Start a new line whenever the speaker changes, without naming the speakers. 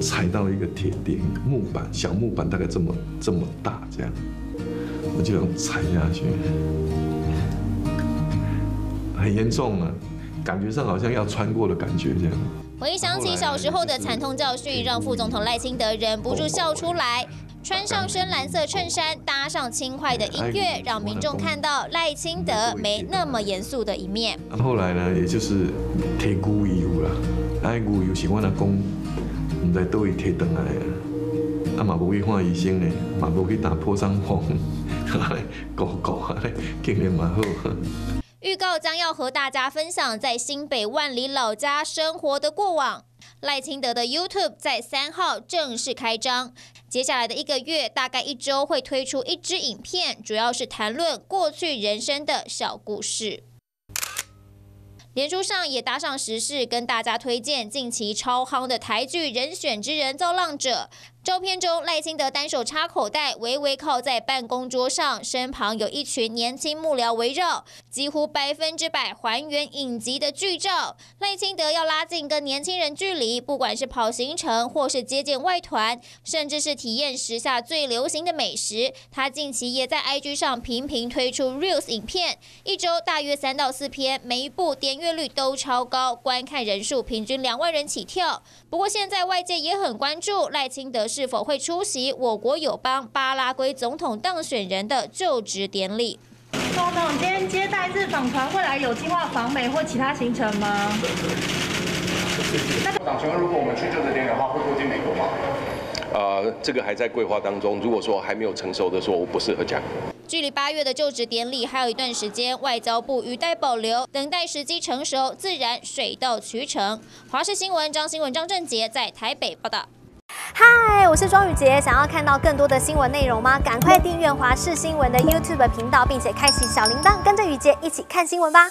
踩到了一个铁钉木板，小木板大概这么这么大这样，我就踩下去，很严重啊，感觉上好像要穿过的感觉这样。
回想起小时候的惨痛教训，让副总统赖清德忍不住笑出来。穿上深蓝色衬衫，搭上轻快的音乐，让民众看到赖清德没那么严肃的一面。
后来呢，也就是贴牛油啦，哎，牛油喜欢的公唔知倒位贴回来啊，啊嘛无去看医生呢，嘛无去打破伤风，搞搞啊，经验蛮好。
预告将要和大家分享在新北万里老家生活的过往。赖清德的 YouTube 在三号正式开张，接下来的一个月，大概一周会推出一支影片，主要是谈论过去人生的小故事。脸书上也搭上时事，跟大家推荐近期超夯的台剧《人选之人造浪者》。照片中，赖清德单手插口袋，微微靠在办公桌上，身旁有一群年轻幕僚围绕，几乎百分之百还原影集的剧照。赖清德要拉近跟年轻人距离，不管是跑行程，或是接见外团，甚至是体验时下最流行的美食。他近期也在 IG 上频频推出 Reels 影片，一周大约三到四篇，每一部点阅率都超高，观看人数平均两万人起跳。不过现在外界也很关注赖清德否会出席我国友邦巴拉圭总统当选人的就职典礼。
总统今天接待日访团，未来有计划访美或其他行程吗？
党请问，如果我们去就职典礼的话，会过境美国吗？
呃，这个还在规划当中。如果说还没有成熟的说，我不适合讲。
距离八月的就职典礼还有一段时间，外交部语待保留，等待时机成熟，自然水到渠成。华视新闻张新闻张正杰在台北报道。
我是庄宇杰，想要看到更多的新闻内容吗？赶快订阅华视新闻的 YouTube 频道，并且开启小铃铛，跟着宇杰一起看新闻吧。